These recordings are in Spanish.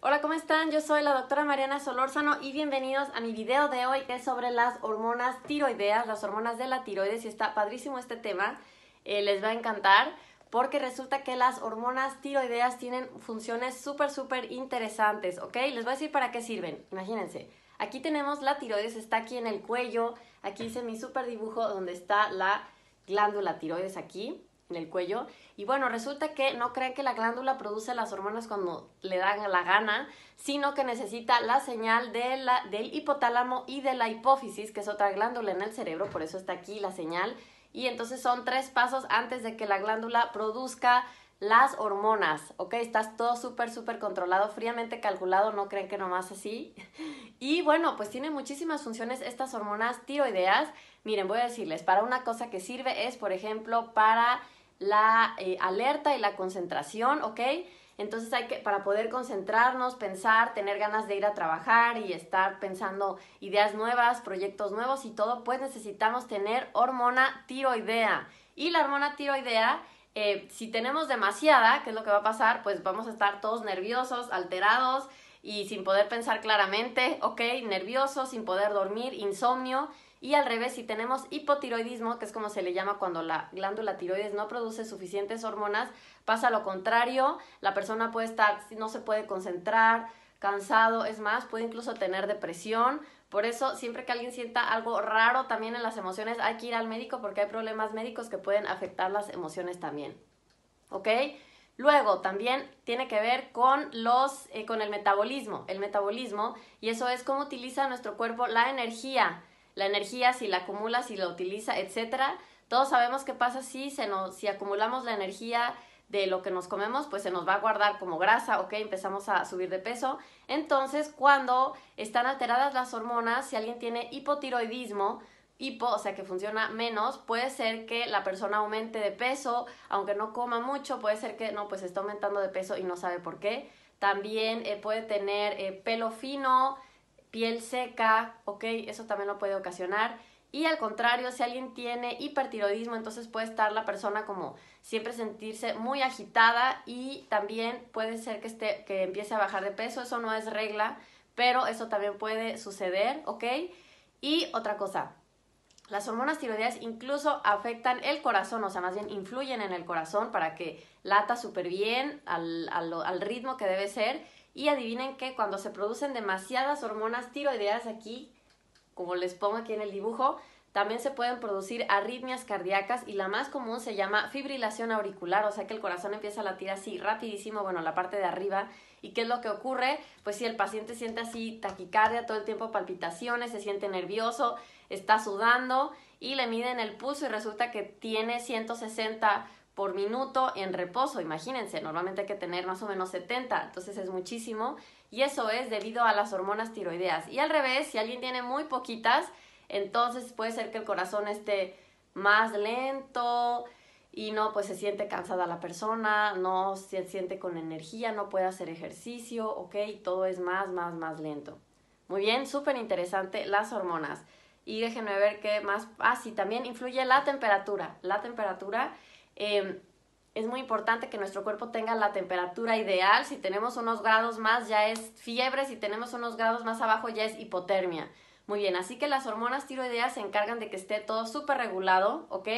Hola, ¿cómo están? Yo soy la doctora Mariana Solórzano y bienvenidos a mi video de hoy que es sobre las hormonas tiroideas, las hormonas de la tiroides y está padrísimo este tema, eh, les va a encantar porque resulta que las hormonas tiroideas tienen funciones súper, súper interesantes, ¿ok? Les voy a decir para qué sirven, imagínense. Aquí tenemos la tiroides, está aquí en el cuello, aquí hice mi súper dibujo donde está la glándula tiroides aquí, en el cuello. Y bueno, resulta que no creen que la glándula produce las hormonas cuando le dan la gana, sino que necesita la señal del hipotálamo y de la hipófisis, que es otra glándula en el cerebro, por eso está aquí la señal. Y entonces son tres pasos antes de que la glándula produzca las hormonas, ¿ok? Estás todo súper, súper controlado, fríamente calculado, no creen que nomás así. Y bueno, pues tiene muchísimas funciones estas hormonas tiroideas. Miren, voy a decirles, para una cosa que sirve es, por ejemplo, para la eh, alerta y la concentración, ¿ok? Entonces hay que, para poder concentrarnos, pensar, tener ganas de ir a trabajar y estar pensando ideas nuevas, proyectos nuevos y todo, pues necesitamos tener hormona tiroidea. Y la hormona tiroidea, eh, si tenemos demasiada, ¿qué es lo que va a pasar? Pues vamos a estar todos nerviosos, alterados y sin poder pensar claramente, ¿ok? Nerviosos, sin poder dormir, insomnio. Y al revés, si tenemos hipotiroidismo, que es como se le llama cuando la glándula tiroides no produce suficientes hormonas, pasa lo contrario, la persona puede estar, no se puede concentrar, cansado, es más, puede incluso tener depresión. Por eso, siempre que alguien sienta algo raro también en las emociones, hay que ir al médico porque hay problemas médicos que pueden afectar las emociones también. ¿Ok? Luego, también tiene que ver con los, eh, con el metabolismo, el metabolismo, y eso es cómo utiliza nuestro cuerpo la energía la energía, si la acumula, si la utiliza, etcétera. Todos sabemos qué pasa si, se si acumulamos la energía de lo que nos comemos, pues se nos va a guardar como grasa, ¿ok? Empezamos a subir de peso. Entonces, cuando están alteradas las hormonas, si alguien tiene hipotiroidismo, hipo, o sea que funciona menos, puede ser que la persona aumente de peso, aunque no coma mucho, puede ser que no, pues está aumentando de peso y no sabe por qué. También eh, puede tener eh, pelo fino, piel seca, ¿ok? Eso también lo puede ocasionar. Y al contrario, si alguien tiene hipertiroidismo, entonces puede estar la persona como siempre sentirse muy agitada y también puede ser que, esté, que empiece a bajar de peso. Eso no es regla, pero eso también puede suceder, ¿ok? Y otra cosa, las hormonas tiroideas incluso afectan el corazón, o sea, más bien influyen en el corazón para que lata súper bien al, al, al ritmo que debe ser y adivinen que cuando se producen demasiadas hormonas tiroideas aquí, como les pongo aquí en el dibujo, también se pueden producir arritmias cardíacas y la más común se llama fibrilación auricular, o sea que el corazón empieza a latir así rapidísimo, bueno, la parte de arriba. ¿Y qué es lo que ocurre? Pues si el paciente siente así taquicardia todo el tiempo, palpitaciones, se siente nervioso, está sudando y le miden el pulso y resulta que tiene 160 por minuto en reposo. Imagínense, normalmente hay que tener más o menos 70, entonces es muchísimo. Y eso es debido a las hormonas tiroideas. Y al revés, si alguien tiene muy poquitas, entonces puede ser que el corazón esté más lento y no, pues se siente cansada la persona, no se siente con energía, no puede hacer ejercicio, ok, todo es más, más, más lento. Muy bien, súper interesante las hormonas. Y déjenme ver qué más. Ah, sí, también influye la temperatura. La temperatura Em, es muy importante que nuestro cuerpo tenga la temperatura ideal. Si tenemos unos grados más ya es fiebre, si tenemos unos grados más abajo ya es hipotermia. Muy bien, así que las hormonas tiroideas se encargan de que esté todo súper regulado, ¿ok?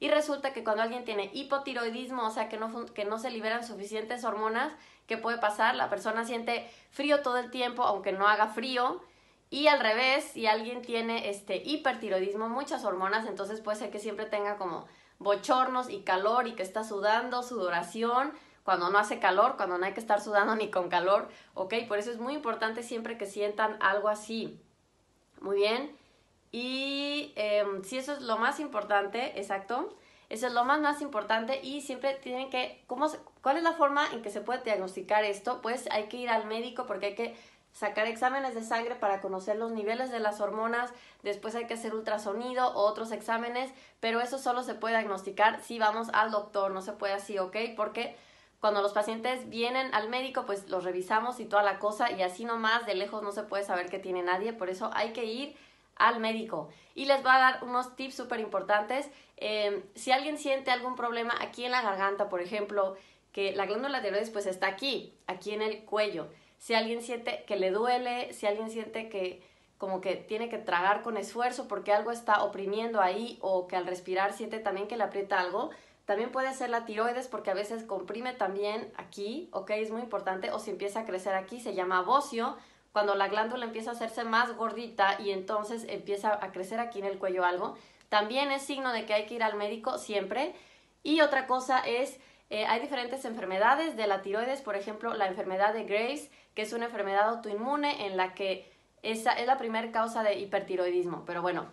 Y resulta que cuando alguien tiene hipotiroidismo, o sea, que no, que no se liberan suficientes hormonas, ¿qué puede pasar? La persona siente frío todo el tiempo, aunque no haga frío. Y al revés, si alguien tiene este hipertiroidismo, muchas hormonas, entonces puede ser que siempre tenga como bochornos y calor y que está sudando, sudoración, cuando no hace calor, cuando no hay que estar sudando ni con calor, ¿ok? Por eso es muy importante siempre que sientan algo así. Muy bien. Y em, si eso es lo más importante, exacto, eso es lo más, más importante y siempre tienen que, ¿cómo ¿cuál es la forma en que se puede diagnosticar esto? Pues hay que ir al médico porque hay que sacar exámenes de sangre para conocer los niveles de las hormonas, después hay que hacer ultrasonido o otros exámenes, pero eso solo se puede diagnosticar si vamos al doctor, no se puede así, ¿ok? Porque cuando los pacientes vienen al médico, pues los revisamos y toda la cosa y así nomás de lejos no se puede saber que tiene nadie, por eso hay que ir al médico. Y les voy a dar unos tips súper importantes. Em, si alguien siente algún problema aquí en la garganta, por ejemplo, que la glándula tiroides pues está aquí, aquí en el cuello si alguien siente que le duele, si alguien siente que como que tiene que tragar con esfuerzo porque algo está oprimiendo ahí o que al respirar siente también que le aprieta algo, también puede ser la tiroides porque a veces comprime también aquí, ok, es muy importante, o si empieza a crecer aquí, se llama bocio, cuando la glándula empieza a hacerse más gordita y entonces empieza a crecer aquí en el cuello algo, también es signo de que hay que ir al médico siempre. Y otra cosa es, eh, hay diferentes enfermedades de la tiroides, por ejemplo, la enfermedad de Graves, que es una enfermedad autoinmune en la que esa es la primera causa de hipertiroidismo. Pero bueno,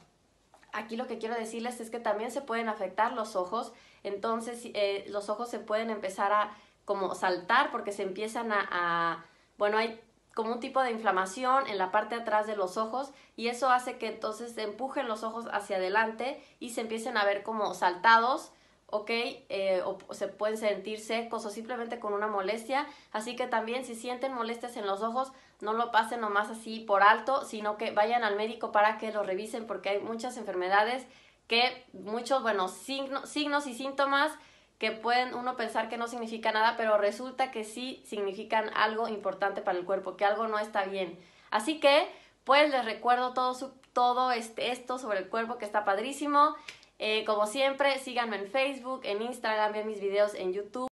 aquí lo que quiero decirles es que también se pueden afectar los ojos, entonces eh, los ojos se pueden empezar a como saltar porque se empiezan a, bueno, hay como un tipo de inflamación en la parte de atrás de los ojos y eso hace que entonces se empujen los ojos hacia adelante y se empiecen a ver como saltados, ¿ok? Eh, o se pueden sentir secos o simplemente con una molestia. Así que también si sienten molestias en los ojos, no lo pasen nomás así por alto, sino que vayan al médico para que lo revisen porque hay muchas enfermedades que muchos, bueno, signos y síntomas que pueden uno pensar que no significa nada, pero resulta que sí significan algo importante para el cuerpo, que algo no está bien. Así que, pues les recuerdo todo, su, todo este, esto sobre el cuerpo que está padrísimo. Eh, como siempre, síganme en Facebook, en Instagram, vean mis videos en YouTube.